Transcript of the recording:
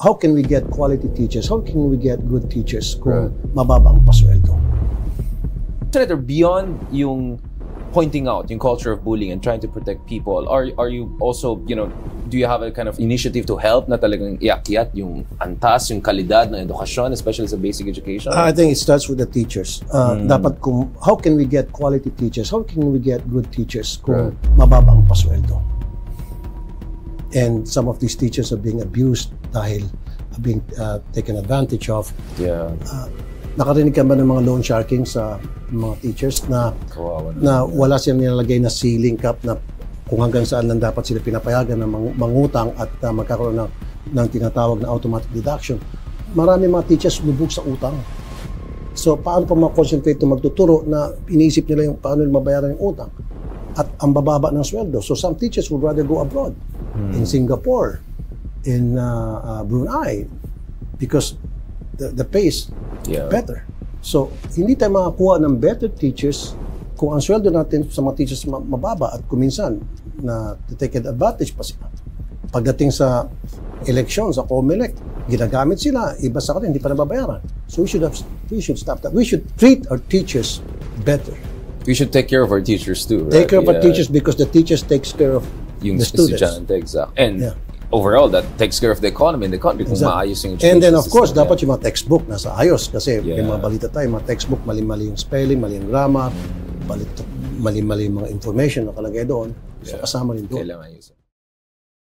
how can we get quality teachers? How can we get good teachers kung mababa ang pasweldo? Senator, beyond yung pointing out yung culture of bullying and trying to protect people, are are you also, you know, do you have a kind of initiative to help na talagang iakyat yung antas, yung kalidad ng edukasyon, especially sa basic education? I think it starts with the teachers. Uh, Dapat kung, how can we get quality teachers? How can we get good teachers kung mababa ang pasweldo? And some of these teachers are being abused dahil are being uh, taken advantage of. yeah. Nakarinig ka ba ng mga loan sharking sa mga teachers na Kawawa na. na wala silang nilalagay na ceiling cap na kung hanggang saan lang dapat sila pinapayagan na mang- mangutang at uh, magkakaroon ng, ng tinatawag na automatic deduction. Marami mga teachers lubog sa utang. So, paano pa ma-concentrate na magtuturo na iniisip nila yung paano mabayaran yung utang at ang bababa ng sweldo. So, some teachers would rather go abroad in Singapore, in uh, uh, Brunei, because the, the pay is Yeah. better. So, hindi tayo makakuha ng better teachers kung ang sweldo natin sa mga teachers ma- mababa at kuminsan na take advantage pa sila. Pagdating sa election, sa COMELEC, ginagamit sila, iba sa kanila, hindi pa nababayaran. So we should have, we should stop that. We should treat our teachers better. We should take care of our teachers too, right? Take care of our teachers because the teachers takes care of yung the students. estudyante, exact. And Yeah. overall, that takes care of the economy in the country kung Exactly. maayos yung And then of course, system, dapat yeah. yung mga textbook nasa ayos kasi Yeah. mga balita tayo, mga textbook, mali-mali yung spelling, mali yung grammar, mali- mali-mali yung mga information na nakalagay doon. So Yeah. kasama rin doon. Kailangan ayusin.